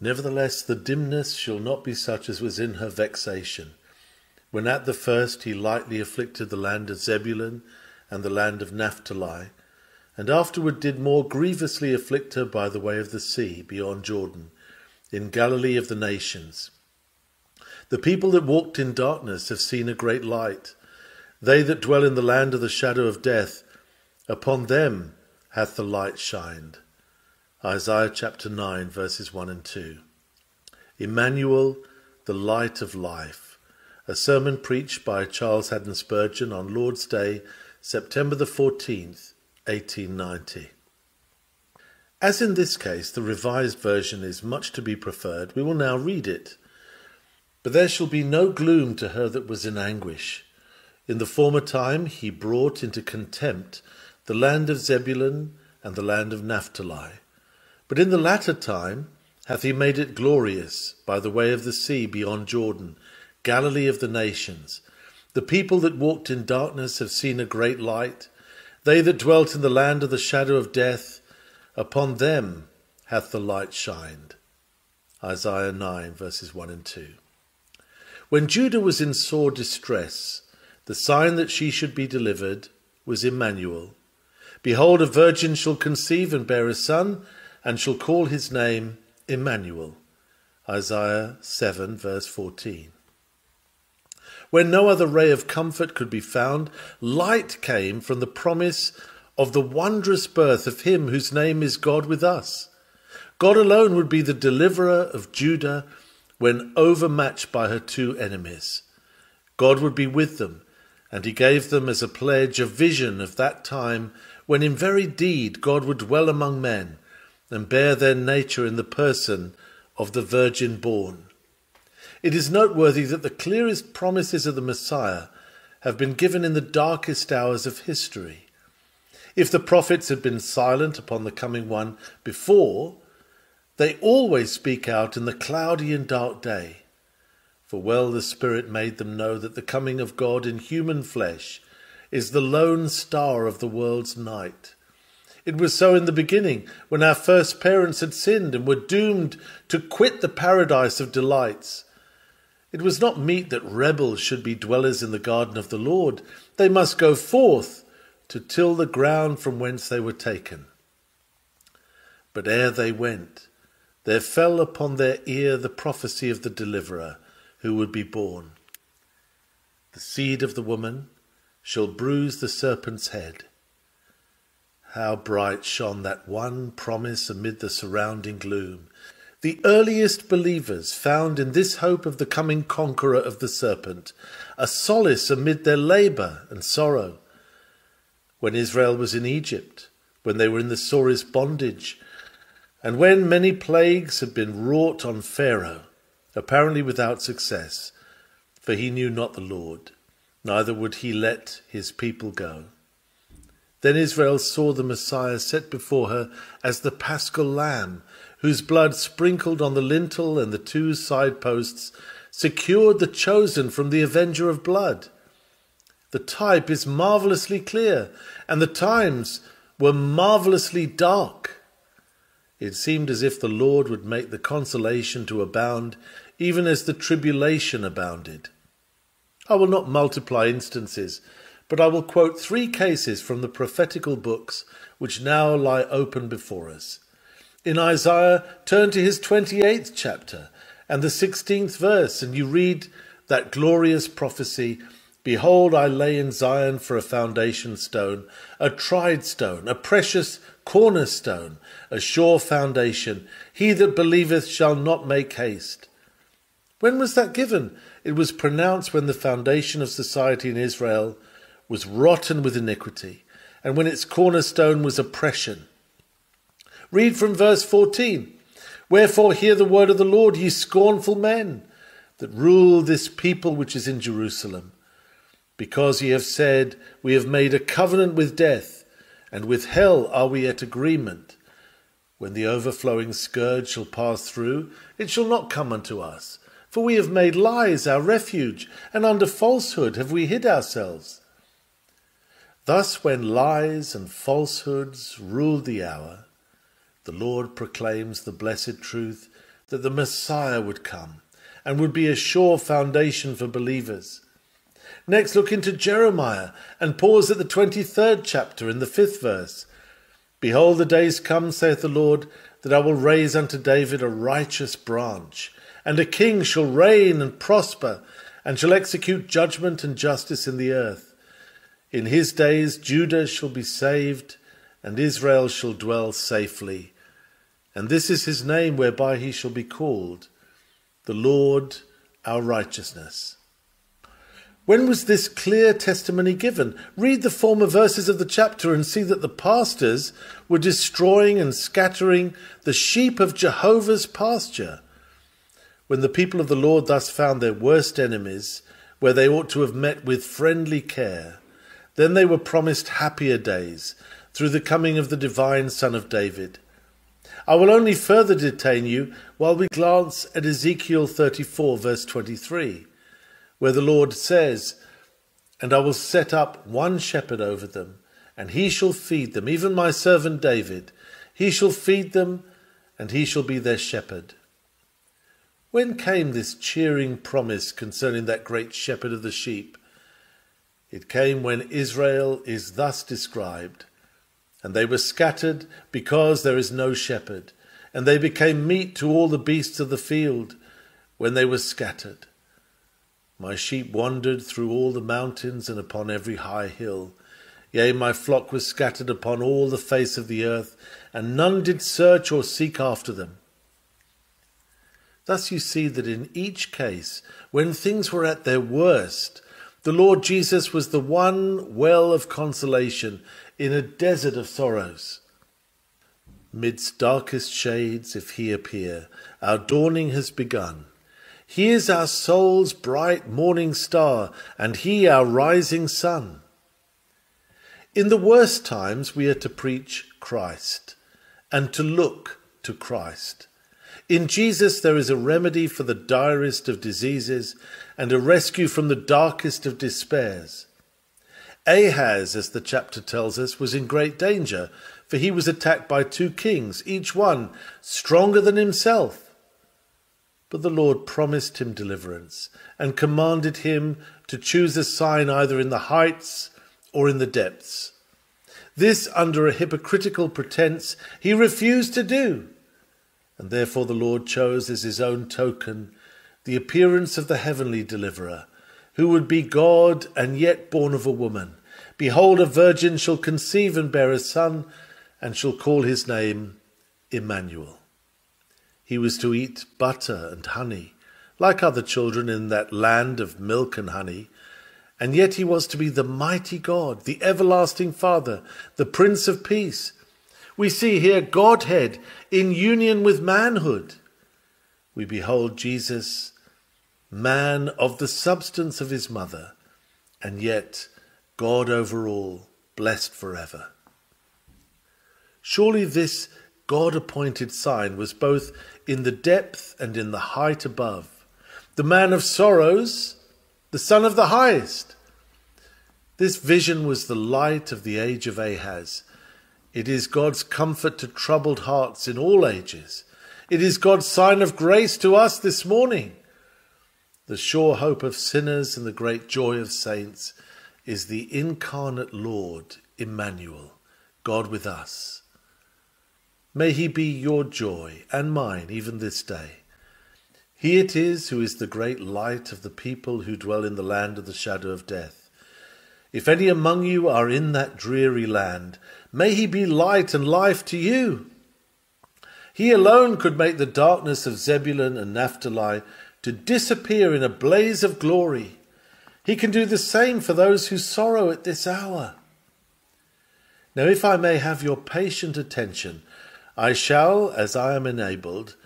Nevertheless, the dimness shall not be such as was in her vexation, when at the first he lightly afflicted the land of Zebulun and the land of Naphtali, and afterward did more grievously afflict her by the way of the sea beyond Jordan, in Galilee of the nations. The people that walked in darkness have seen a great light. They that dwell in the land of the shadow of death, upon them hath the light shined. Isaiah chapter 9, verses 1 and 2. Emmanuel, the light of life. A sermon preached by Charles Haddon Spurgeon on Lord's Day, September the 14th, 1890. As in this case the revised version is much to be preferred, we will now read it. But there shall be no gloom to her that was in anguish. In the former time he brought into contempt the land of Zebulun and the land of Naphtali. But in the latter time hath he made it glorious by the way of the sea beyond Jordan, Galilee of the nations. The people that walked in darkness have seen a great light. They that dwelt in the land of the shadow of death, upon them hath the light shined. Isaiah 9, verses 1 and 2. When Judah was in sore distress, the sign that she should be delivered was Emmanuel. Behold, a virgin shall conceive and bear a son, and shall call his name Emmanuel. Isaiah 7, verse 14. When no other ray of comfort could be found, light came from the promise of the wondrous birth of him whose name is God with us. God alone would be the deliverer of Judah when overmatched by her two enemies. God would be with them, and he gave them as a pledge a vision of that time when in very deed God would dwell among men and bear their nature in the person of the Virgin born. It is noteworthy that the clearest promises of the Messiah have been given in the darkest hours of history. If the prophets had been silent upon the coming one before, they always speak out in the cloudy and dark day. For well the Spirit made them know that the coming of God in human flesh is the lone star of the world's night. It was so in the beginning, when our first parents had sinned and were doomed to quit the paradise of delights. It was not meet that rebels should be dwellers in the garden of the Lord. They must go forth to till the ground from whence they were taken. But ere they went, there fell upon their ear the prophecy of the deliverer who would be born. The seed of the woman shall bruise the serpent's head. How bright shone that one promise amid the surrounding gloom. The earliest believers found in this hope of the coming conqueror of the serpent a solace amid their labour and sorrow. When Israel was in Egypt, when they were in the sorest bondage, and when many plagues had been wrought on Pharaoh, apparently without success, for he knew not the Lord, neither would he let his people go. Then Israel saw the Messiah set before her as the paschal lamb, whose blood sprinkled on the lintel and the two side posts secured the chosen from the avenger of blood. The type is marvelously clear, and the times were marvelously dark. It seemed as if the Lord would make the consolation to abound, even as the tribulation abounded. I will not multiply instances but I will quote three cases from the prophetical books which now lie open before us. In Isaiah, turn to his 28th chapter and the 16th verse, and you read that glorious prophecy Behold, I lay in Zion for a foundation stone, a tried stone, a precious cornerstone, a sure foundation. He that believeth shall not make haste. When was that given? It was pronounced when the foundation of society in Israel was rotten with iniquity, and when its cornerstone was oppression. Read from verse 14 Wherefore hear the word of the Lord, ye scornful men, that rule this people which is in Jerusalem. Because ye have said, We have made a covenant with death, and with hell are we at agreement. When the overflowing scourge shall pass through, it shall not come unto us. For we have made lies our refuge, and under falsehood have we hid ourselves. Thus, when lies and falsehoods rule the hour, the Lord proclaims the blessed truth that the Messiah would come and would be a sure foundation for believers. Next, look into Jeremiah and pause at the 23rd chapter in the 5th verse. Behold, the days come, saith the Lord, that I will raise unto David a righteous branch, and a king shall reign and prosper, and shall execute judgment and justice in the earth. In his days Judah shall be saved, and Israel shall dwell safely. And this is his name whereby he shall be called, the Lord our righteousness. When was this clear testimony given? Read the former verses of the chapter and see that the pastors were destroying and scattering the sheep of Jehovah's pasture. When the people of the Lord thus found their worst enemies, where they ought to have met with friendly care, then they were promised happier days through the coming of the divine Son of David. I will only further detain you while we glance at Ezekiel 34, verse 23, where the Lord says, And I will set up one shepherd over them, and he shall feed them, even my servant David. He shall feed them, and he shall be their shepherd. When came this cheering promise concerning that great shepherd of the sheep? It came when Israel is thus described And they were scattered because there is no shepherd, and they became meat to all the beasts of the field when they were scattered. My sheep wandered through all the mountains and upon every high hill. Yea, my flock was scattered upon all the face of the earth, and none did search or seek after them. Thus you see that in each case, when things were at their worst, the Lord Jesus was the one well of consolation in a desert of sorrows. Midst darkest shades, if he appear, our dawning has begun. He is our soul's bright morning star, and he our rising sun. In the worst times, we are to preach Christ and to look to Christ. In Jesus, there is a remedy for the direst of diseases and a rescue from the darkest of despairs. Ahaz, as the chapter tells us, was in great danger, for he was attacked by two kings, each one stronger than himself. But the Lord promised him deliverance and commanded him to choose a sign either in the heights or in the depths. This, under a hypocritical pretense, he refused to do and therefore the Lord chose as his own token the appearance of the heavenly deliverer, who would be God and yet born of a woman. Behold, a virgin shall conceive and bear a son, and shall call his name Emmanuel. He was to eat butter and honey, like other children in that land of milk and honey, and yet he was to be the mighty God, the everlasting Father, the Prince of Peace, we see here Godhead in union with manhood. We behold Jesus, man of the substance of his mother, and yet God over all, blessed forever. Surely this God appointed sign was both in the depth and in the height above. The man of sorrows, the Son of the highest. This vision was the light of the age of Ahaz it is God's comfort to troubled hearts in all ages. It is God's sign of grace to us this morning. The sure hope of sinners and the great joy of saints is the incarnate Lord, Emmanuel, God with us. May he be your joy and mine even this day. He it is who is the great light of the people who dwell in the land of the shadow of death. If any among you are in that dreary land, may he be light and life to you. He alone could make the darkness of Zebulun and Naphtali to disappear in a blaze of glory. He can do the same for those who sorrow at this hour. Now, if I may have your patient attention, I shall, as I am enabled,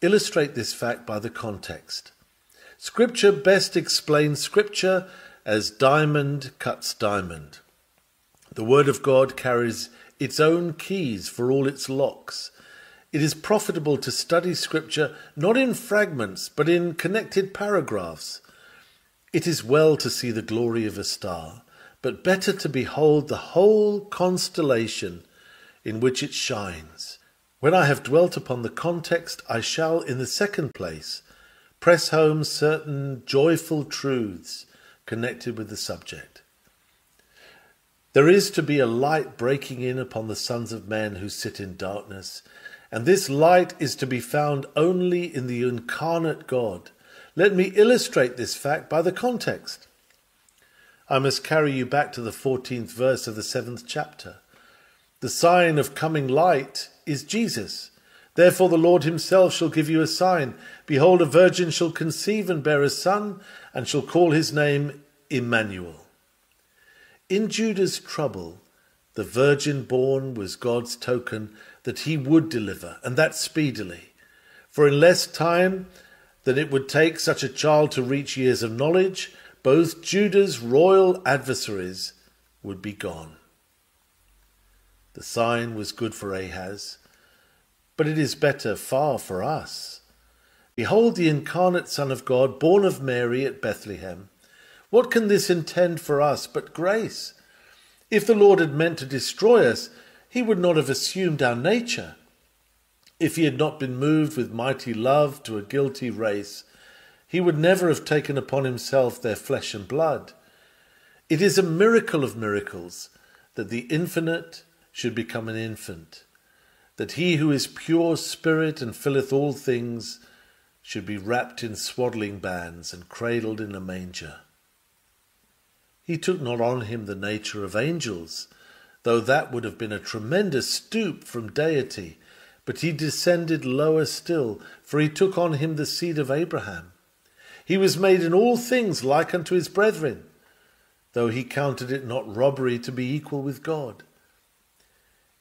illustrate this fact by the context. Scripture best explains Scripture as diamond cuts diamond. The Word of God carries its own keys for all its locks. It is profitable to study Scripture not in fragments, but in connected paragraphs. It is well to see the glory of a star, but better to behold the whole constellation in which it shines. When I have dwelt upon the context, I shall, in the second place, press home certain joyful truths connected with the subject. There is to be a light breaking in upon the sons of men who sit in darkness, and this light is to be found only in the incarnate God. Let me illustrate this fact by the context. I must carry you back to the 14th verse of the 7th chapter. The sign of coming light is Jesus. Therefore, the Lord himself shall give you a sign. Behold, a virgin shall conceive and bear a son, and shall call his name Emmanuel. In Judah's trouble, the virgin born was God's token that he would deliver, and that speedily. For in less time than it would take such a child to reach years of knowledge, both Judah's royal adversaries would be gone. The sign was good for Ahaz, but it is better far for us. Behold the incarnate Son of God, born of Mary at Bethlehem. What can this intend for us but grace? If the Lord had meant to destroy us, he would not have assumed our nature. If he had not been moved with mighty love to a guilty race, he would never have taken upon himself their flesh and blood. It is a miracle of miracles that the infinite should become an infant, that he who is pure spirit and filleth all things should be wrapped in swaddling bands and cradled in a manger. He took not on him the nature of angels, though that would have been a tremendous stoop from deity, but he descended lower still, for he took on him the seed of Abraham. He was made in all things like unto his brethren, though he counted it not robbery to be equal with God.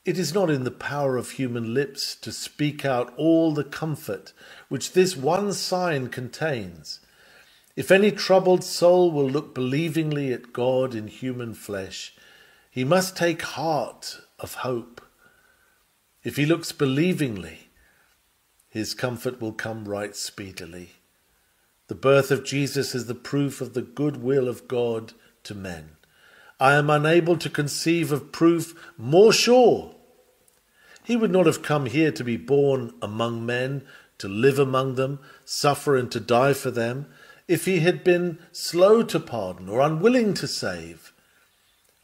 It is not in the power of human lips to speak out all the comfort which this one sign contains. If any troubled soul will look believingly at God in human flesh, he must take heart of hope. If he looks believingly, his comfort will come right speedily. The birth of Jesus is the proof of the good will of God to men. I am unable to conceive of proof more sure. He would not have come here to be born among men, to live among them, suffer and to die for them, if he had been slow to pardon or unwilling to save.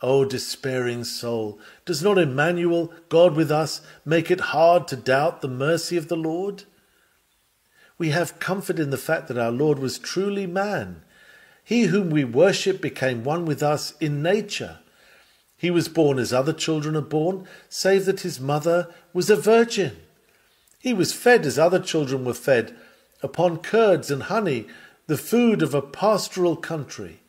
O oh, despairing soul, does not Emmanuel, God with us, make it hard to doubt the mercy of the Lord? we have comfort in the fact that our Lord was truly man. He whom we worship became one with us in nature. He was born as other children are born, save that his mother was a virgin. He was fed as other children were fed, upon curds and honey, the food of a pastoral country.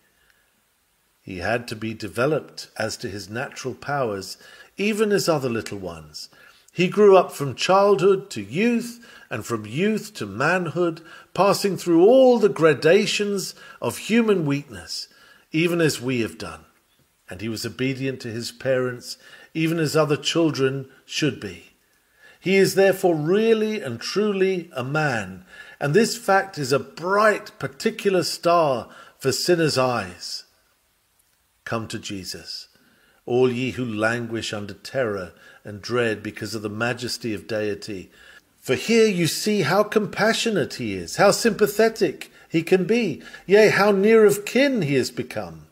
He had to be developed as to his natural powers, even as other little ones. He grew up from childhood to youth and from youth to manhood, passing through all the gradations of human weakness, even as we have done. And he was obedient to his parents, even as other children should be. He is therefore really and truly a man, and this fact is a bright particular star for sinners' eyes. Come to Jesus, all ye who languish under terror and dread because of the majesty of deity, for here you see how compassionate he is, how sympathetic he can be, yea, how near of kin he has become.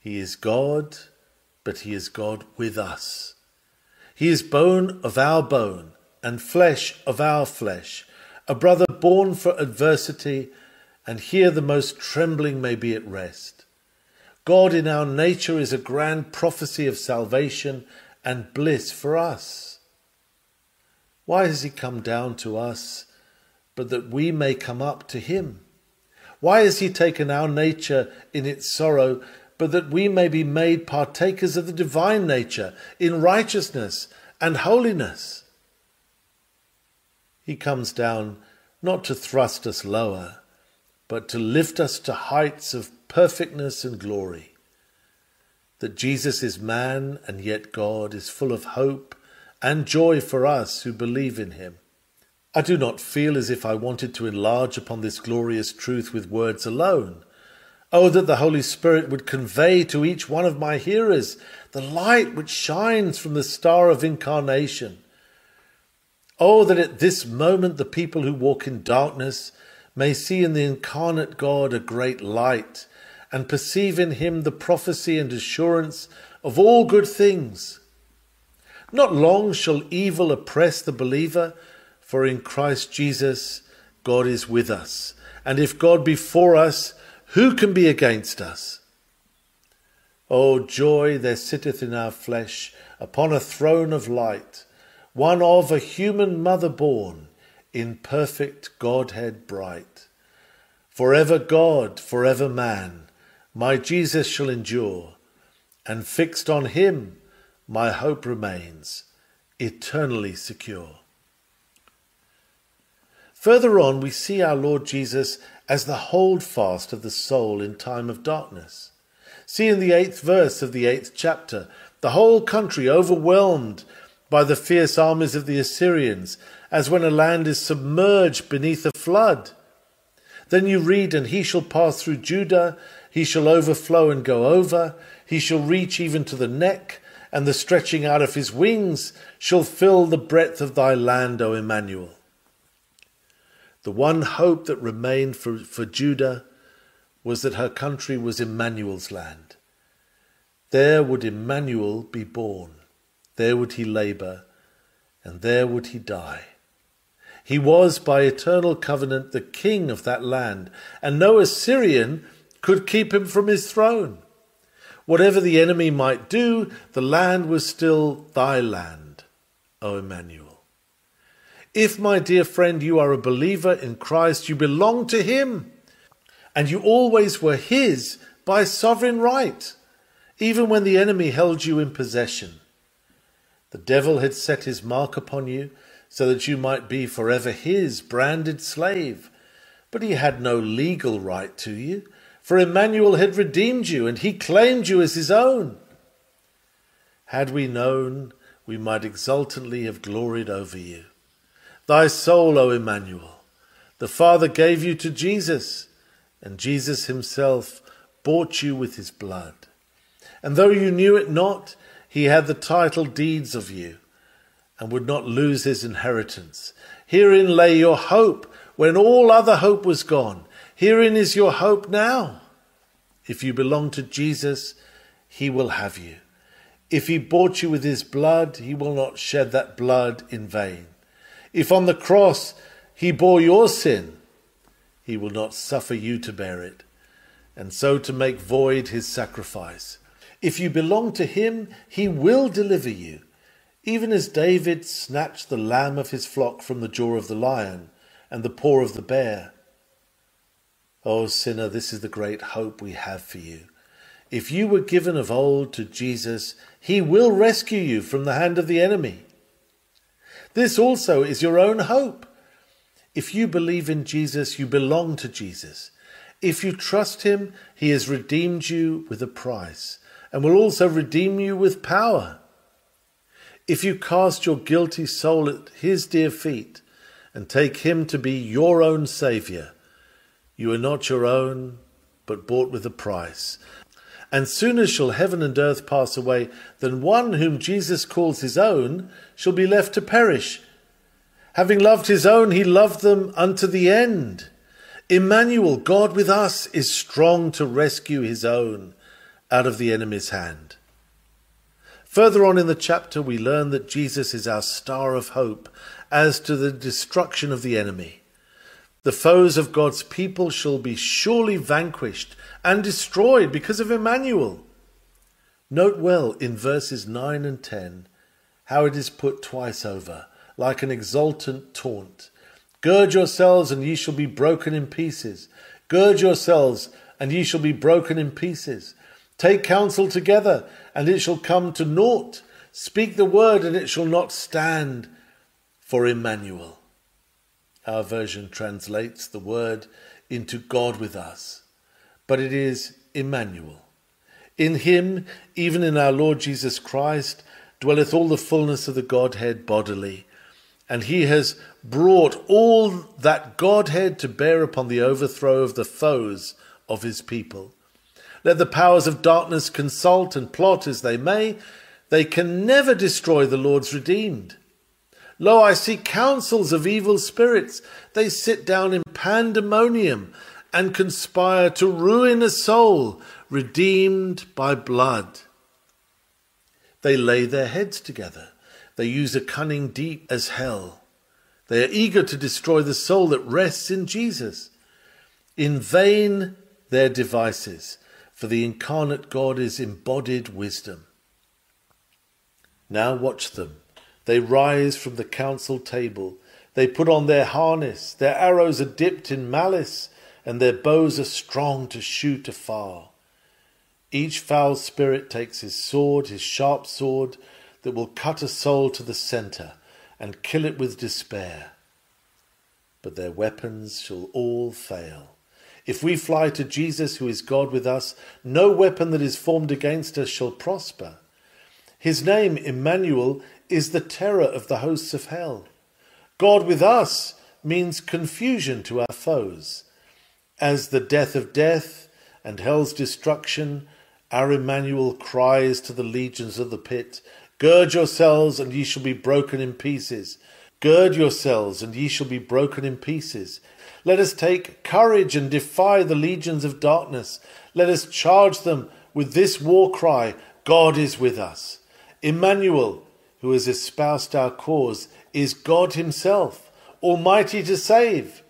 He is God, but he is God with us. He is bone of our bone and flesh of our flesh, a brother born for adversity, and here the most trembling may be at rest. God in our nature is a grand prophecy of salvation and bliss for us. Why has he come down to us, but that we may come up to him? Why has he taken our nature in its sorrow, but that we may be made partakers of the divine nature in righteousness and holiness? He comes down not to thrust us lower, but to lift us to heights of perfectness and glory. That Jesus is man and yet God is full of hope and joy for us who believe in him. I do not feel as if I wanted to enlarge upon this glorious truth with words alone. Oh, that the Holy Spirit would convey to each one of my hearers the light which shines from the star of incarnation. Oh, that at this moment the people who walk in darkness may see in the incarnate God a great light, and perceive in him the prophecy and assurance of all good things. Not long shall evil oppress the believer, for in Christ Jesus God is with us. And if God be for us, who can be against us? O joy there sitteth in our flesh upon a throne of light, one of a human mother born, in perfect Godhead bright. Forever God, forever man, my Jesus shall endure, and fixed on him my hope remains, eternally secure. Further on, we see our Lord Jesus as the holdfast of the soul in time of darkness. See in the eighth verse of the eighth chapter, the whole country overwhelmed by the fierce armies of the Assyrians, as when a land is submerged beneath a flood. Then you read, And he shall pass through Judah, he shall overflow and go over, he shall reach even to the neck, and the stretching out of his wings shall fill the breadth of thy land, O Emmanuel. The one hope that remained for, for Judah was that her country was Emmanuel's land. There would Emmanuel be born, there would he labour, and there would he die. He was by eternal covenant the king of that land, and no Assyrian could keep him from his throne. Whatever the enemy might do, the land was still thy land, O Emmanuel. If, my dear friend, you are a believer in Christ, you belong to Him, and you always were His by sovereign right, even when the enemy held you in possession. The devil had set his mark upon you so that you might be forever his branded slave, but he had no legal right to you, for Emmanuel had redeemed you, and he claimed you as his own. Had we known, we might exultantly have gloried over you. Thy soul, O Emmanuel. The Father gave you to Jesus, and Jesus himself bought you with his blood. And though you knew it not, he had the title deeds of you, and would not lose his inheritance. Herein lay your hope when all other hope was gone. Herein is your hope now. If you belong to Jesus, he will have you. If he bought you with his blood, he will not shed that blood in vain. If on the cross he bore your sin, he will not suffer you to bear it, and so to make void his sacrifice. If you belong to him, he will deliver you, even as David snatched the lamb of his flock from the jaw of the lion and the paw of the bear. O oh, sinner, this is the great hope we have for you. If you were given of old to Jesus, he will rescue you from the hand of the enemy. This also is your own hope. If you believe in Jesus, you belong to Jesus. If you trust him, he has redeemed you with a price and will also redeem you with power. If you cast your guilty soul at his dear feet and take him to be your own Saviour, you are not your own, but bought with a price. And sooner shall heaven and earth pass away than one whom Jesus calls his own shall be left to perish. Having loved his own, he loved them unto the end. Emmanuel, God with us, is strong to rescue his own out of the enemy's hand. Further on in the chapter, we learn that Jesus is our star of hope as to the destruction of the enemy. The foes of God's people shall be surely vanquished and destroyed because of Emmanuel. Note well in verses 9 and 10 how it is put twice over, like an exultant taunt. Gird yourselves, and ye shall be broken in pieces. Gird yourselves, and ye shall be broken in pieces. Take counsel together, and it shall come to naught. Speak the word, and it shall not stand. For Emmanuel. Our version translates the word into God with us but it is Emmanuel. In him, even in our Lord Jesus Christ, dwelleth all the fullness of the Godhead bodily. And he has brought all that Godhead to bear upon the overthrow of the foes of his people. Let the powers of darkness consult and plot as they may, they can never destroy the Lord's redeemed. Lo, I see councils of evil spirits. They sit down in pandemonium and conspire to ruin a soul redeemed by blood. They lay their heads together. They use a cunning deep as hell. They are eager to destroy the soul that rests in Jesus. In vain their devices, for the incarnate God is embodied wisdom. Now watch them. They rise from the council table. They put on their harness. Their arrows are dipped in malice, and their bows are strong to shoot afar. Each foul spirit takes his sword, his sharp sword, that will cut a soul to the centre and kill it with despair. But their weapons shall all fail. If we fly to Jesus, who is God with us, no weapon that is formed against us shall prosper. His name, Emmanuel, is the terror of the hosts of hell. God with us means confusion to our foes. As the death of death and hell's destruction, our Emmanuel cries to the legions of the pit, Gird yourselves, and ye shall be broken in pieces. Gird yourselves, and ye shall be broken in pieces. Let us take courage and defy the legions of darkness. Let us charge them with this war cry God is with us. Emmanuel, who has espoused our cause, is God Himself, almighty to save.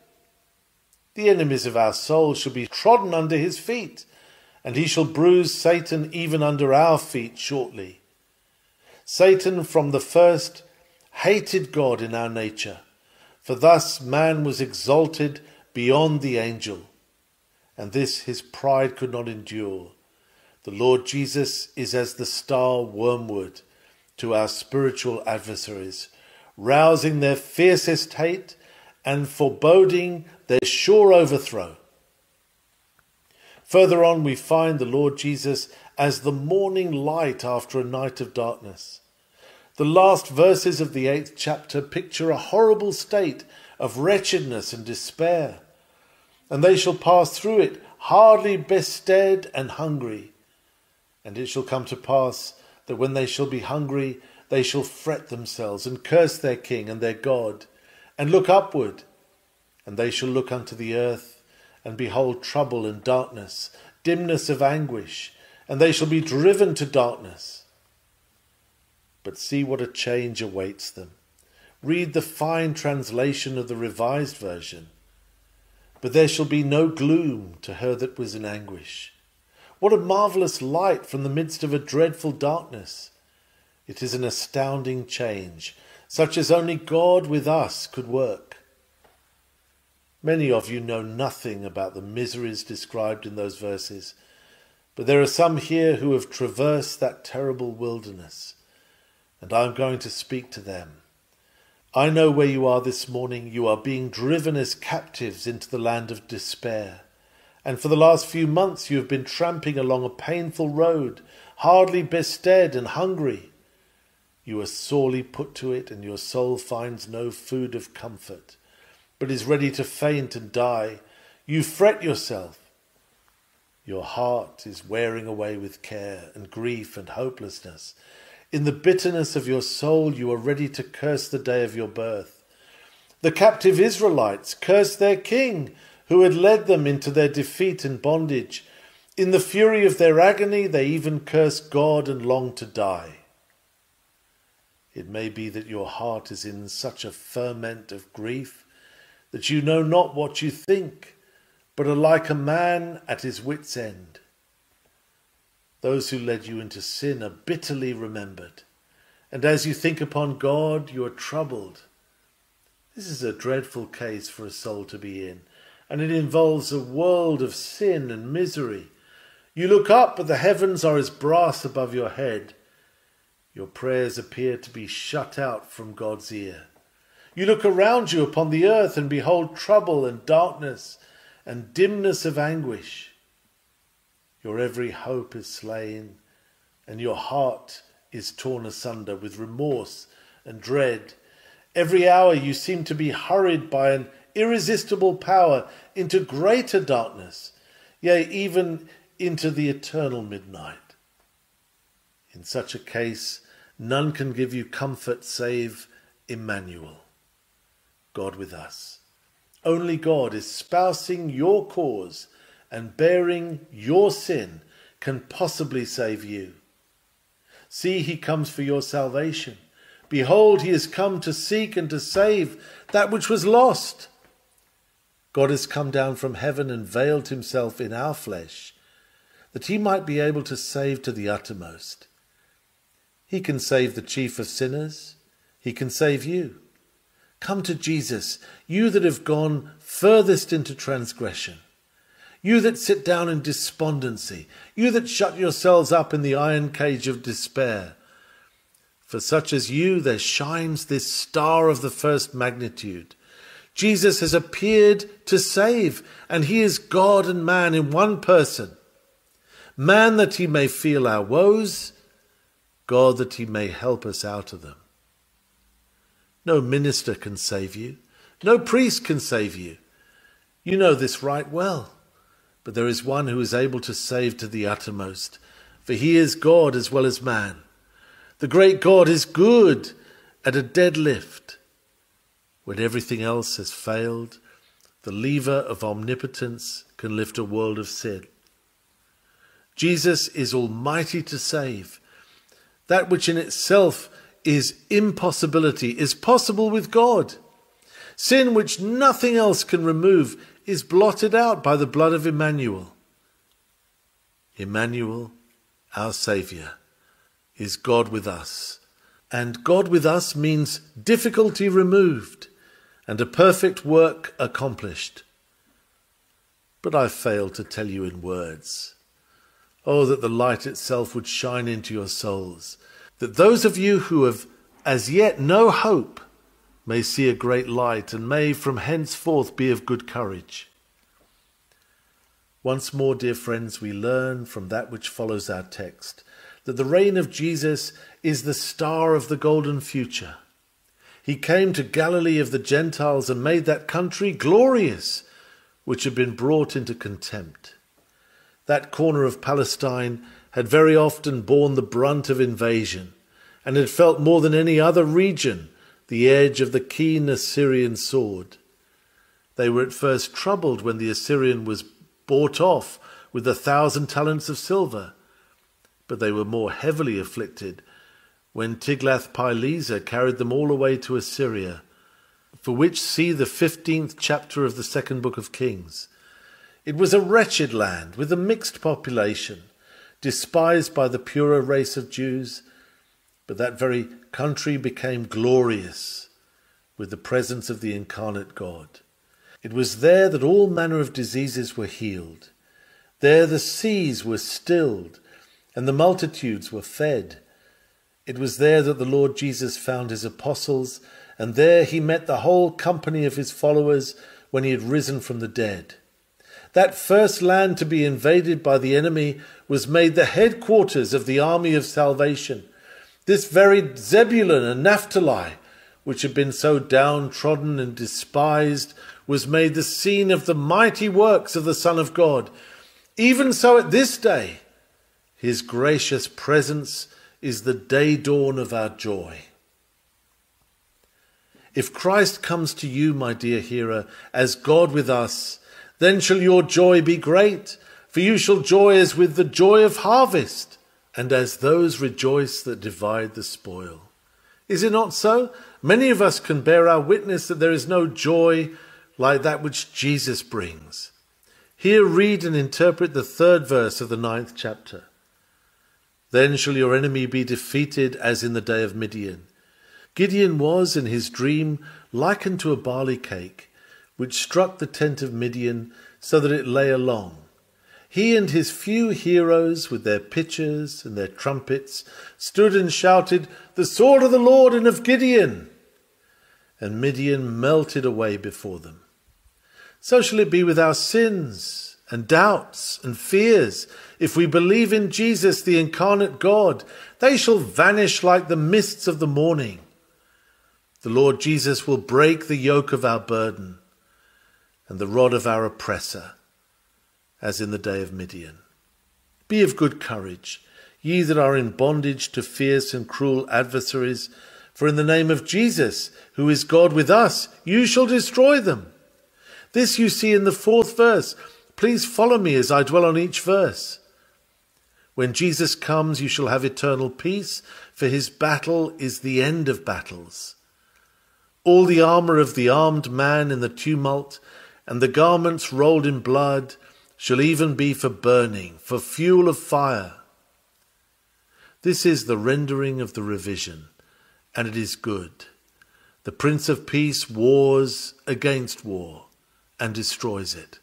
The enemies of our souls shall be trodden under His feet, and He shall bruise Satan even under our feet shortly. Satan from the first hated God in our nature, for thus man was exalted beyond the angel, and this his pride could not endure. The Lord Jesus is as the star wormwood to our spiritual adversaries, rousing their fiercest hate and foreboding their sure overthrow. Further on, we find the Lord Jesus as the morning light after a night of darkness. The last verses of the eighth chapter picture a horrible state of wretchedness and despair, and they shall pass through it hardly bestead and hungry. And it shall come to pass that when they shall be hungry, they shall fret themselves and curse their king and their God, and look upward. And they shall look unto the earth, and behold trouble and darkness, dimness of anguish, and they shall be driven to darkness. But see what a change awaits them. Read the fine translation of the Revised Version. But there shall be no gloom to her that was in anguish what a marvellous light from the midst of a dreadful darkness! It is an astounding change, such as only God with us could work. Many of you know nothing about the miseries described in those verses, but there are some here who have traversed that terrible wilderness, and I am going to speak to them. I know where you are this morning. You are being driven as captives into the land of despair. And for the last few months you have been tramping along a painful road, hardly bestead and hungry. You are sorely put to it, and your soul finds no food of comfort, but is ready to faint and die. You fret yourself. Your heart is wearing away with care and grief and hopelessness. In the bitterness of your soul, you are ready to curse the day of your birth. The captive Israelites cursed their king who had led them into their defeat and bondage. In the fury of their agony, they even cursed God and longed to die. It may be that your heart is in such a ferment of grief that you know not what you think, but are like a man at his wits' end. Those who led you into sin are bitterly remembered, and as you think upon God, you are troubled. This is a dreadful case for a soul to be in and it involves a world of sin and misery. You look up, but the heavens are as brass above your head. Your prayers appear to be shut out from God's ear. You look around you upon the earth and behold trouble and darkness and dimness of anguish. Your every hope is slain, and your heart is torn asunder with remorse and dread. Every hour you seem to be hurried by an irresistible power into greater darkness, yea, even into the eternal midnight. In such a case, none can give you comfort save Emmanuel, God with us. Only God is spousing your cause and bearing your sin can possibly save you. See, he comes for your salvation. Behold, he has come to seek and to save that which was lost. God has come down from heaven and veiled himself in our flesh, that he might be able to save to the uttermost. He can save the chief of sinners. He can save you. Come to Jesus, you that have gone furthest into transgression. You that sit down in despondency, you that shut yourselves up in the iron cage of despair. For such as you there shines this star of the first magnitude. Jesus has appeared to save, and he is God and man in one person. Man that he may feel our woes, God that he may help us out of them. No minister can save you. No priest can save you. You know this right well. But there is one who is able to save to the uttermost, for he is God as well as man. The great God is good at a dead lift. When everything else has failed, the lever of omnipotence can lift a world of sin. Jesus is almighty to save. That which in itself is impossibility is possible with God. Sin which nothing else can remove is blotted out by the blood of Emmanuel. Emmanuel, our Saviour, is God with us. And God with us means difficulty removed and a perfect work accomplished. But I fail to tell you in words. Oh, that the light itself would shine into your souls that those of you who have as yet no hope may see a great light and may from henceforth be of good courage. Once more, dear friends, we learn from that which follows our text that the reign of Jesus is the star of the golden future. He came to Galilee of the Gentiles and made that country glorious, which had been brought into contempt. That corner of Palestine had very often borne the brunt of invasion, and had felt more than any other region the edge of the keen Assyrian sword. They were at first troubled when the Assyrian was bought off with a thousand talents of silver, but they were more heavily afflicted when Tiglath-Pileser carried them all away to Assyria, for which see the fifteenth chapter of the second book of Kings. It was a wretched land with a mixed population, despised by the purer race of Jews, but that very country became glorious with the presence of the incarnate God. It was there that all manner of diseases were healed. There the seas were stilled and the multitudes were fed. It was there that the Lord Jesus found his apostles, and there he met the whole company of his followers when he had risen from the dead. That first land to be invaded by the enemy was made the headquarters of the army of salvation. This very Zebulun and Naphtali, which had been so downtrodden and despised, was made the scene of the mighty works of the Son of God. Even so at this day, his gracious presence is the day dawn of our joy. If Christ comes to you, my dear hearer, as God with us, then shall your joy be great, for you shall joy as with the joy of harvest, and as those rejoice that divide the spoil. Is it not so? Many of us can bear our witness that there is no joy like that which Jesus brings. Here read and interpret the third verse of the ninth chapter. Then shall your enemy be defeated as in the day of Midian. Gideon was, in his dream, likened to a barley cake which struck the tent of Midian so that it lay along. He and his few heroes, with their pitchers and their trumpets, stood and shouted, The sword of the Lord and of Gideon! And Midian melted away before them. So shall it be with our sins and doubts and fears. If we believe in Jesus, the incarnate God, they shall vanish like the mists of the morning. The Lord Jesus will break the yoke of our burden and the rod of our oppressor, as in the day of Midian. Be of good courage, ye that are in bondage to fierce and cruel adversaries, For in the name of Jesus, who is God with us, you shall destroy them. This you see in the fourth verse. Please follow me as I dwell on each verse. When Jesus comes, you shall have eternal peace, for his battle is the end of battles. All the armour of the armed man in the tumult, and the garments rolled in blood, shall even be for burning, for fuel of fire. This is the rendering of the revision, and it is good. The Prince of Peace wars against war and destroys it.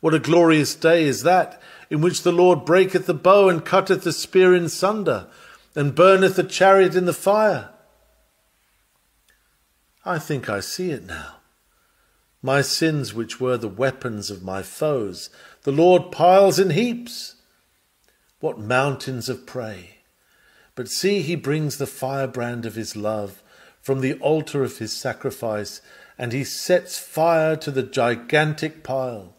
What a glorious day is that, in which the Lord breaketh the bow and cutteth the spear in sunder, and burneth the chariot in the fire. I think I see it now. My sins, which were the weapons of my foes, the Lord piles in heaps. What mountains of prey! But see, he brings the firebrand of his love from the altar of his sacrifice, and he sets fire to the gigantic pile.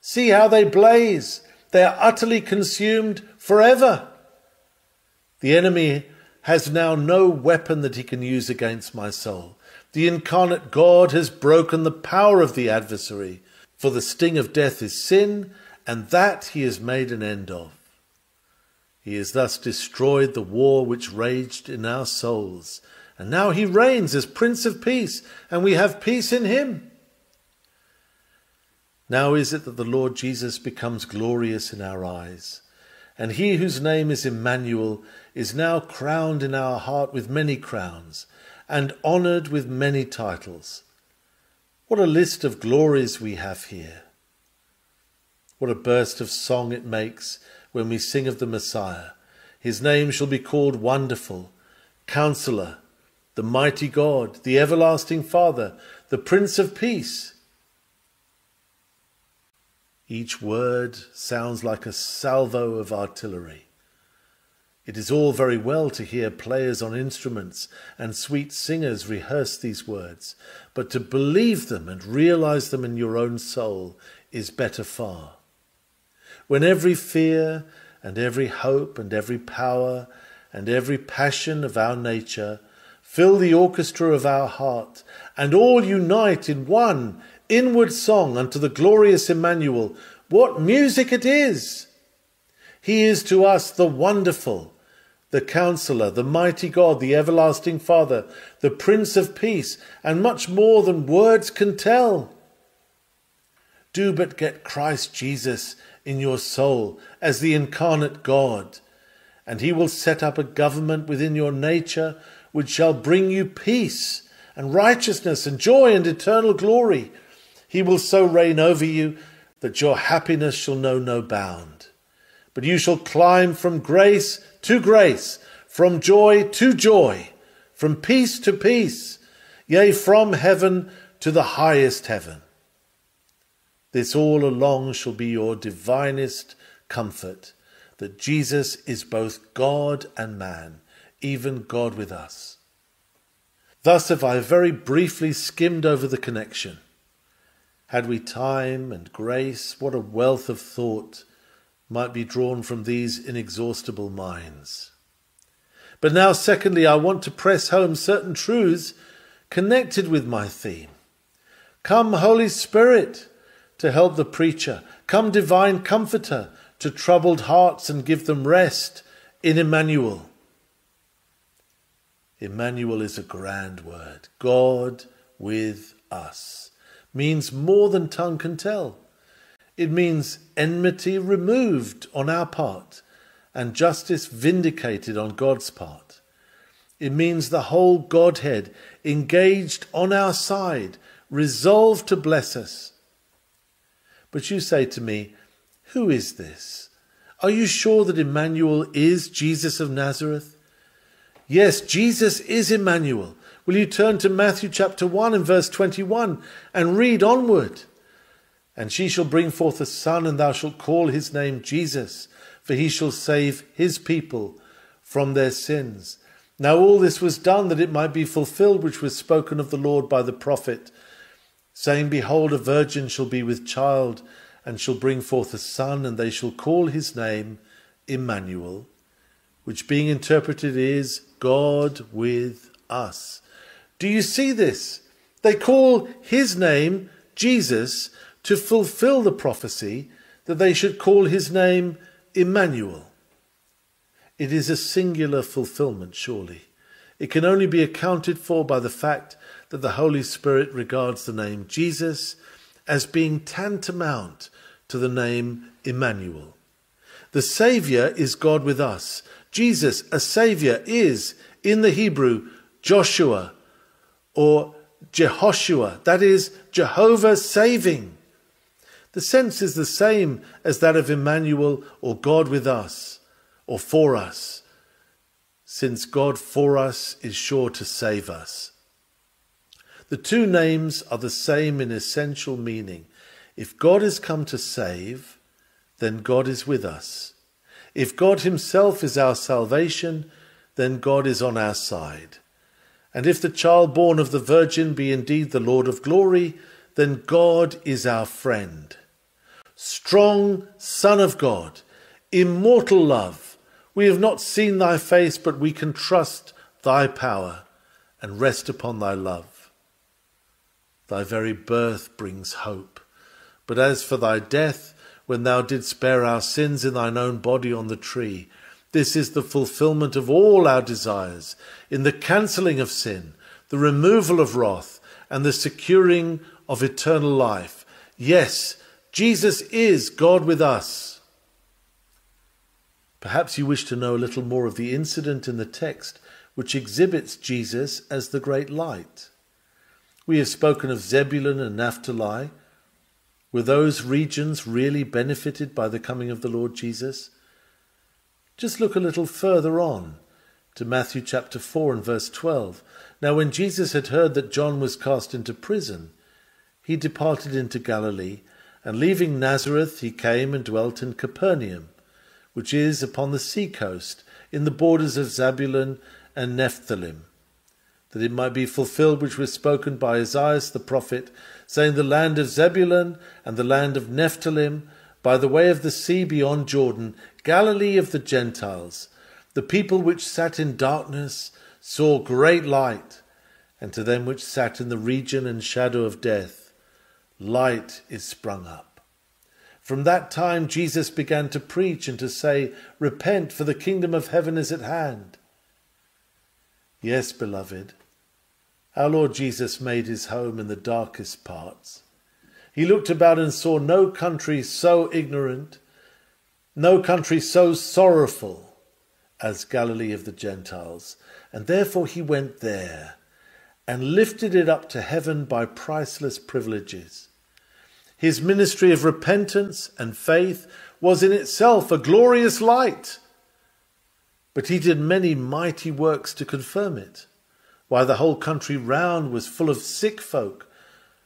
See how they blaze! They are utterly consumed forever. The enemy has now no weapon that he can use against my soul. The incarnate God has broken the power of the adversary, for the sting of death is sin, and that he has made an end of. He has thus destroyed the war which raged in our souls, and now he reigns as Prince of Peace, and we have peace in him. Now is it that the Lord Jesus becomes glorious in our eyes, and he whose name is Emmanuel is now crowned in our heart with many crowns and honoured with many titles. What a list of glories we have here! What a burst of song it makes when we sing of the Messiah. His name shall be called Wonderful, Counselor, the Mighty God, the Everlasting Father, the Prince of Peace. Each word sounds like a salvo of artillery. It is all very well to hear players on instruments and sweet singers rehearse these words, but to believe them and realize them in your own soul is better far. When every fear and every hope and every power and every passion of our nature fill the orchestra of our heart, and all unite in one inward song unto the glorious Emmanuel, what music it is! He is to us the wonderful, the counselor, the mighty God, the everlasting Father, the Prince of Peace, and much more than words can tell. Do but get Christ Jesus in your soul as the incarnate God, and he will set up a government within your nature which shall bring you peace and righteousness and joy and eternal glory. He will so reign over you that your happiness shall know no bound. But you shall climb from grace to grace, from joy to joy, from peace to peace, yea, from heaven to the highest heaven. This all along shall be your divinest comfort, that Jesus is both God and man, even God with us. Thus have I very briefly skimmed over the connection. Had we time and grace, what a wealth of thought might be drawn from these inexhaustible mines. But now, secondly, I want to press home certain truths connected with my theme. Come, Holy Spirit, to help the preacher. Come, Divine Comforter, to troubled hearts and give them rest in Emmanuel. Emmanuel is a grand word. God with us means more than tongue can tell. It means enmity removed on our part and justice vindicated on God's part. It means the whole Godhead engaged on our side, resolved to bless us. But you say to me, Who is this? Are you sure that Emmanuel is Jesus of Nazareth? Yes, Jesus is Emmanuel. Will you turn to Matthew chapter 1 and verse 21 and read onward? And she shall bring forth a son, and thou shalt call his name Jesus, for he shall save his people from their sins. Now all this was done that it might be fulfilled which was spoken of the Lord by the prophet, saying, Behold, a virgin shall be with child, and shall bring forth a son, and they shall call his name Emmanuel, which being interpreted is God with us. Do you see this? They call his name Jesus to fulfill the prophecy that they should call his name Emmanuel. It is a singular fulfillment, surely. It can only be accounted for by the fact that the Holy Spirit regards the name Jesus as being tantamount to the name Emmanuel. The Saviour is God with us. Jesus, a Saviour, is, in the Hebrew, Joshua or Jehoshua, that is, Jehovah saving. The sense is the same as that of Emmanuel or God with us or for us, since God for us is sure to save us. The two names are the same in essential meaning. If God has come to save, then God is with us. If God Himself is our salvation, then God is on our side. And if the child born of the Virgin be indeed the Lord of glory, then God is our friend. Strong Son of God, immortal love, we have not seen thy face, but we can trust thy power and rest upon thy love. Thy very birth brings hope. But as for thy death, when thou didst bear our sins in thine own body on the tree, this is the fulfillment of all our desires in the cancelling of sin, the removal of wrath, and the securing of eternal life. Yes, Jesus is God with us. Perhaps you wish to know a little more of the incident in the text which exhibits Jesus as the great light. We have spoken of Zebulun and Naphtali. Were those regions really benefited by the coming of the Lord Jesus? Just look a little further on to Matthew chapter 4 and verse 12. Now, when Jesus had heard that John was cast into prison, he departed into Galilee, and leaving Nazareth, he came and dwelt in Capernaum, which is upon the sea coast, in the borders of Zabulon and Nephthalim, that it might be fulfilled which was spoken by Isaiah the prophet, saying, The land of Zebulun and the land of Nephthalim, by the way of the sea beyond Jordan, Galilee of the Gentiles. The people which sat in darkness saw great light, and to them which sat in the region and shadow of death, light is sprung up. From that time Jesus began to preach and to say, Repent, for the kingdom of heaven is at hand. Yes, beloved, our Lord Jesus made his home in the darkest parts. He looked about and saw no country so ignorant, no country so sorrowful as Galilee of the Gentiles, and therefore he went there and lifted it up to heaven by priceless privileges. His ministry of repentance and faith was in itself a glorious light, but he did many mighty works to confirm it, while the whole country round was full of sick folk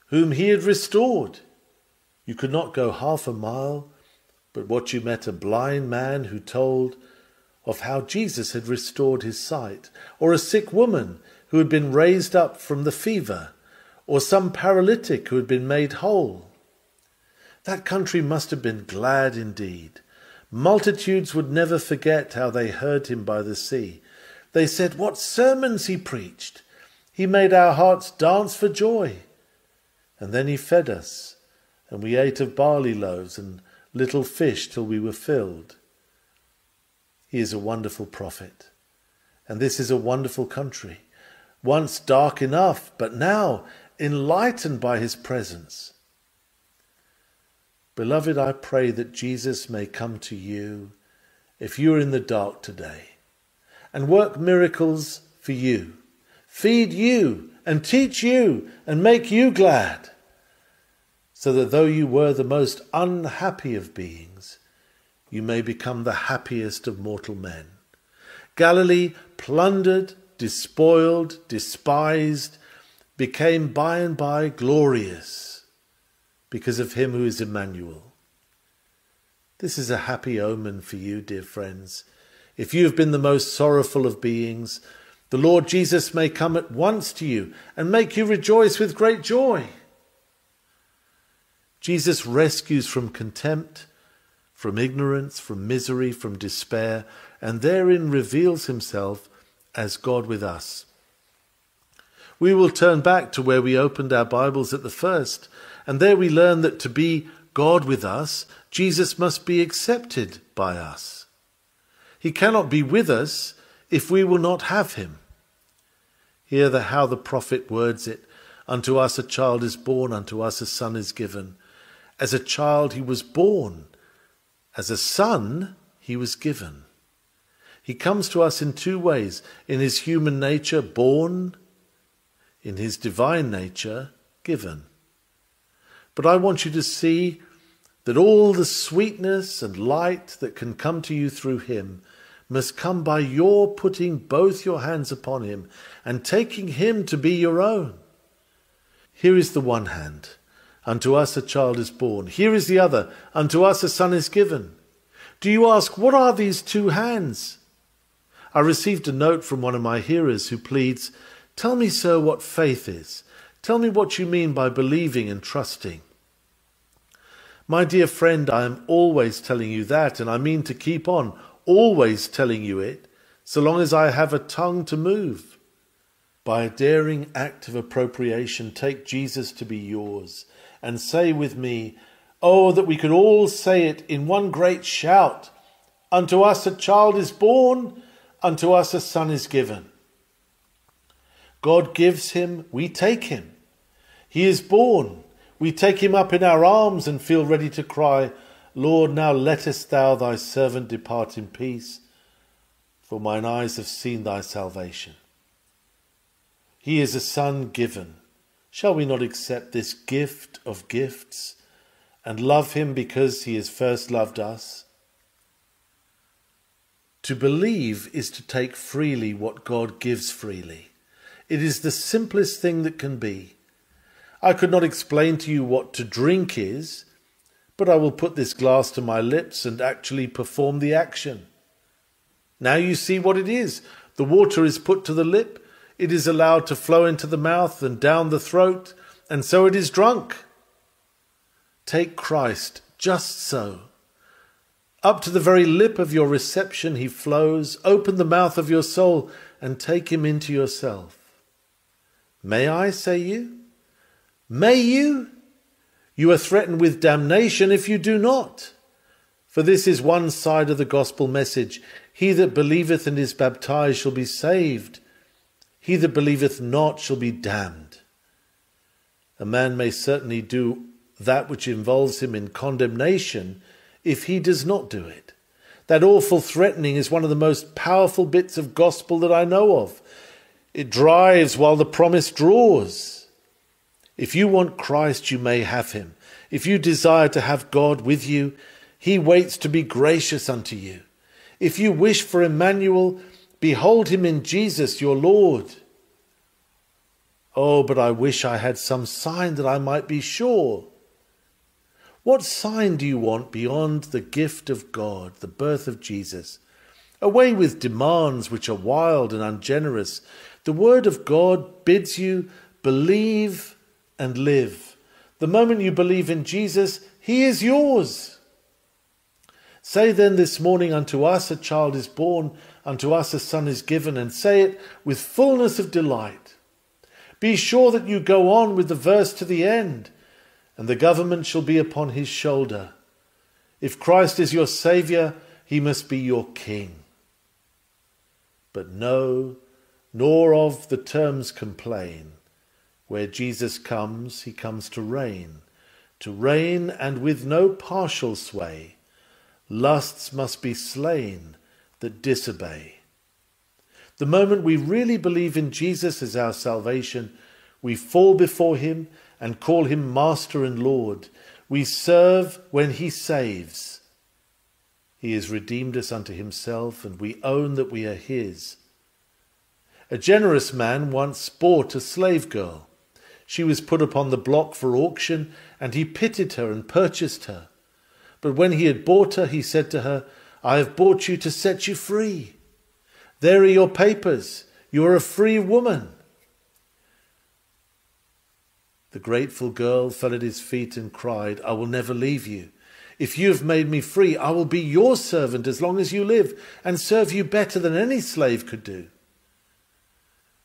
whom he had restored. You could not go half a mile but what you met a blind man who told of how Jesus had restored his sight, or a sick woman who had been raised up from the fever, or some paralytic who had been made whole. That country must have been glad indeed. Multitudes would never forget how they heard him by the sea. They said, What sermons he preached! He made our hearts dance for joy. And then he fed us, and we ate of barley loaves and little fish till we were filled. He is a wonderful prophet. And this is a wonderful country, once dark enough, but now enlightened by his presence. Beloved, I pray that Jesus may come to you if you are in the dark today and work miracles for you, feed you and teach you and make you glad so that though you were the most unhappy of beings, you may become the happiest of mortal men. Galilee, plundered, despoiled, despised, became by and by glorious because of him who is Emmanuel. This is a happy omen for you, dear friends. If you have been the most sorrowful of beings, the Lord Jesus may come at once to you and make you rejoice with great joy. Jesus rescues from contempt, from ignorance, from misery, from despair, and therein reveals himself as God with us. We will turn back to where we opened our Bibles at the first, and there we learn that to be God with us, Jesus must be accepted by us. He cannot be with us if we will not have him. Hear the, how the prophet words it Unto us a child is born, unto us a son is given. As a child he was born, as a son he was given. He comes to us in two ways in his human nature, born, in his divine nature, given. But I want you to see that all the sweetness and light that can come to you through him must come by your putting both your hands upon him and taking him to be your own. Here is the one hand. Unto us a child is born. Here is the other. Unto us a son is given. Do you ask, what are these two hands? I received a note from one of my hearers who pleads, Tell me, sir, what faith is. Tell me what you mean by believing and trusting. My dear friend, I am always telling you that, and I mean to keep on always telling you it, so long as I have a tongue to move. By a daring act of appropriation, take Jesus to be yours, and say with me, Oh, that we could all say it in one great shout Unto us a child is born, unto us a son is given. God gives him, we take him. He is born, we take him up in our arms and feel ready to cry, Lord, now lettest thou thy servant depart in peace, for mine eyes have seen thy salvation. He is a son given. Shall we not accept this gift of gifts and love him because he has first loved us? To believe is to take freely what God gives freely. It is the simplest thing that can be. I could not explain to you what to drink is, but I will put this glass to my lips and actually perform the action. Now you see what it is. The water is put to the lip, it is allowed to flow into the mouth and down the throat, and so it is drunk. Take Christ just so. Up to the very lip of your reception he flows. Open the mouth of your soul and take him into yourself. May I, say you? May you? You are threatened with damnation if you do not. For this is one side of the gospel message. He that believeth and is baptized shall be saved. He that believeth not shall be damned. A man may certainly do that which involves him in condemnation if he does not do it. That awful threatening is one of the most powerful bits of gospel that I know of. It drives while the promise draws. If you want Christ, you may have him. If you desire to have God with you, he waits to be gracious unto you. If you wish for Emmanuel, behold him in Jesus your Lord. Oh, but I wish I had some sign that I might be sure. What sign do you want beyond the gift of God, the birth of Jesus? Away with demands which are wild and ungenerous. The Word of God bids you believe and live. The moment you believe in Jesus, He is yours. Say then this morning, Unto us a child is born, unto us a son is given, and say it with fullness of delight. Be sure that you go on with the verse to the end and the government shall be upon his shoulder. If Christ is your Saviour, he must be your King. But no, nor of the terms complain. Where Jesus comes, he comes to reign, to reign and with no partial sway. Lusts must be slain that disobey. The moment we really believe in Jesus as our salvation, we fall before him and call him Master and Lord. We serve when he saves. He has redeemed us unto himself, and we own that we are his. A generous man once bought a slave girl. She was put upon the block for auction, and he pitied her and purchased her. But when he had bought her, he said to her, I have bought you to set you free. There are your papers. You are a free woman. The grateful girl fell at his feet and cried, I will never leave you. If you have made me free, I will be your servant as long as you live, and serve you better than any slave could do.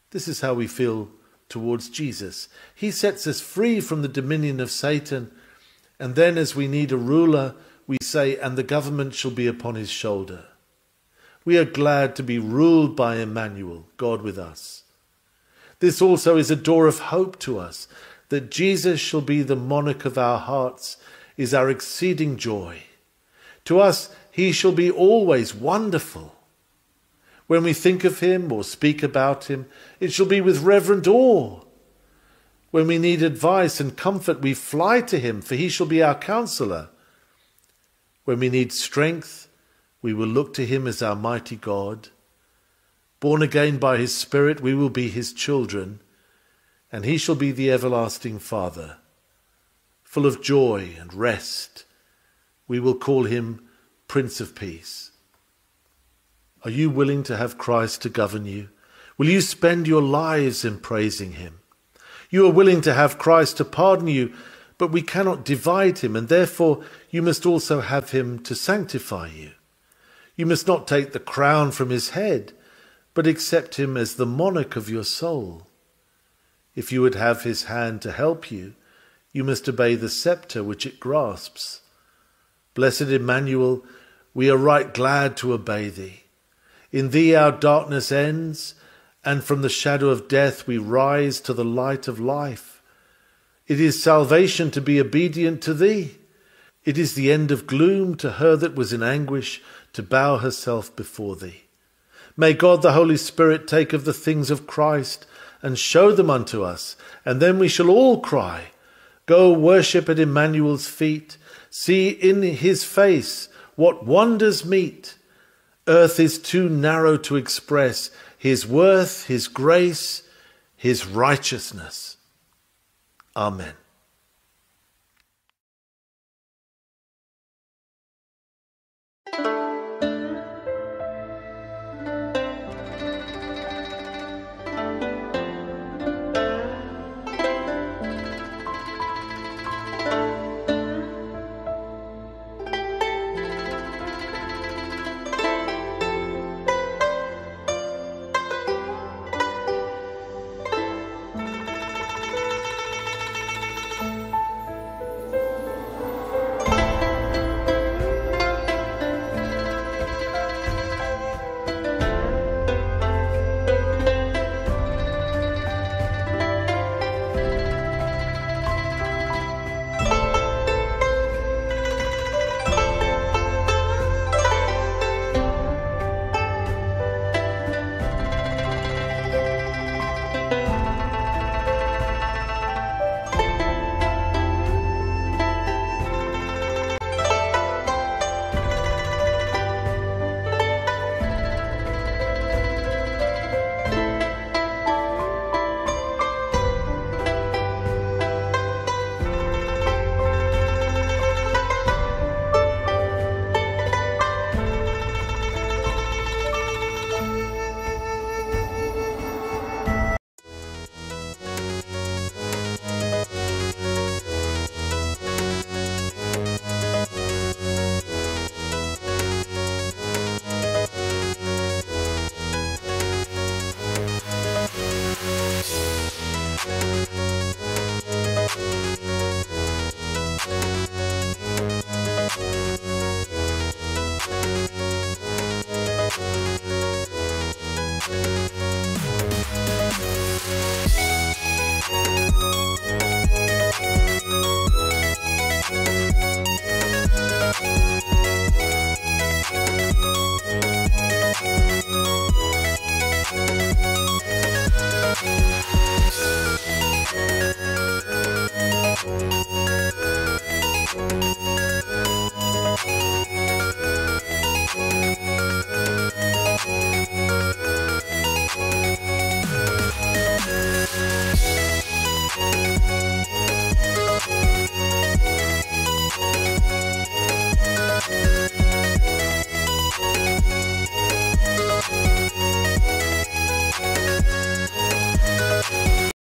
This is how we feel towards Jesus. He sets us free from the dominion of Satan. And then, as we need a ruler, we say, and the government shall be upon his shoulder. We are glad to be ruled by Emmanuel, God with us. This also is a door of hope to us, that Jesus shall be the monarch of our hearts, is our exceeding joy. To us, he shall be always wonderful. When we think of him or speak about him, it shall be with reverent awe. When we need advice and comfort, we fly to him, for he shall be our counselor. When we need strength, we will look to him as our mighty God. Born again by his Spirit, we will be his children, and he shall be the everlasting Father. Full of joy and rest, we will call him Prince of Peace. Are you willing to have Christ to govern you? Will you spend your lives in praising him? You are willing to have Christ to pardon you, but we cannot divide him, and therefore you must also have him to sanctify you. You must not take the crown from his head, but accept him as the monarch of your soul. If you would have his hand to help you, you must obey the sceptre which it grasps. Blessed Emmanuel, we are right glad to obey thee. In thee our darkness ends, and from the shadow of death we rise to the light of life. It is salvation to be obedient to thee. It is the end of gloom to her that was in anguish to bow herself before thee. May God the Holy Spirit take of the things of Christ and show them unto us, and then we shall all cry, Go worship at Emmanuel's feet, see in his face what wonders meet. Earth is too narrow to express his worth, his grace, his righteousness. Amen.